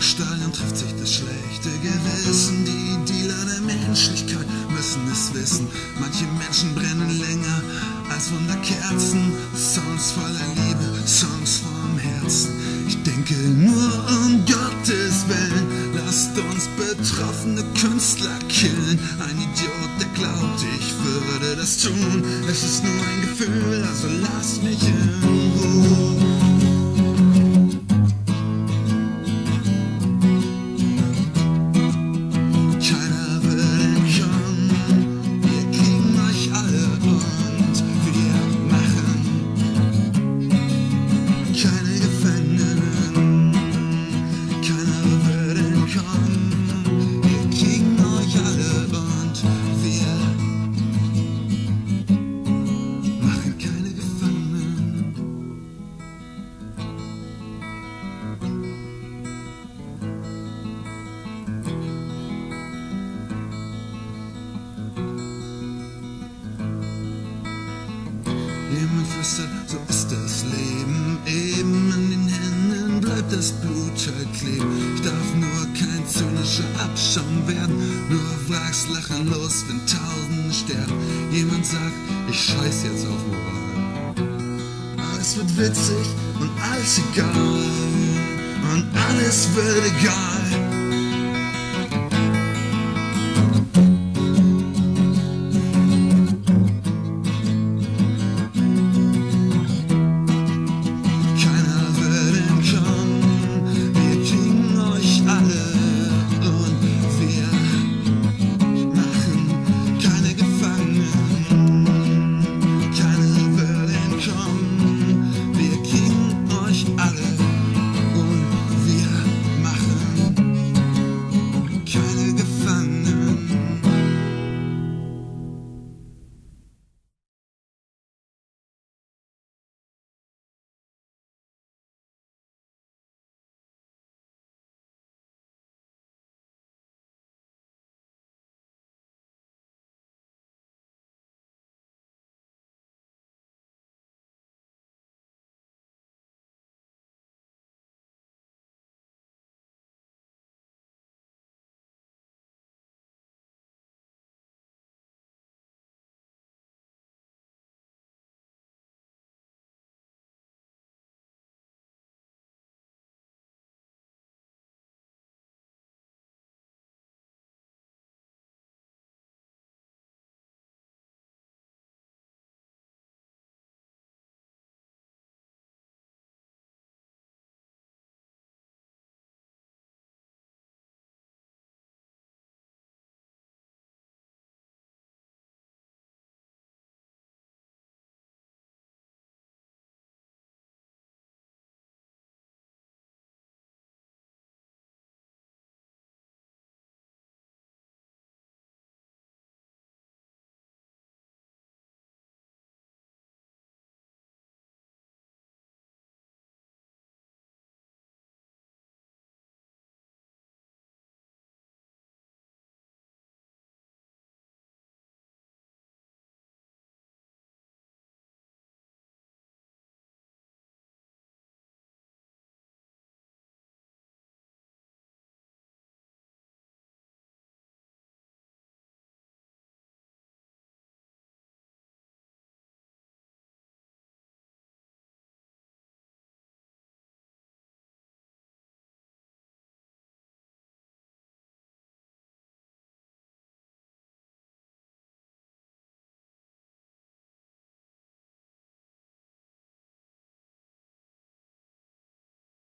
Parkstadion trifft sich das schlechte Gewissen. Die Dealer der Menschlichkeit müssen es wissen. Manche Menschen brennen länger als Wunderkerzen. Songs voller Liebe, Songs vom Herzen. Ich denke nur um Gottes Willen. Lasst uns betroffene Künstler killen. Ein Idiot, der glaubt, ich würde das tun. Es ist nur ein Gefühl, also lasst mich in Ruhe. Jemand flüstert, so ist das Leben. Eben an den Händen bleibt das Blut kleben. Ich darf nur kein zynischer Abschaum werden. Nur Wracks lachen los, wenn Tausende sterben. Jemand sagt, ich scheiß jetzt auf Moral. Alles wird witzig und alles egal. Und alles wird egal.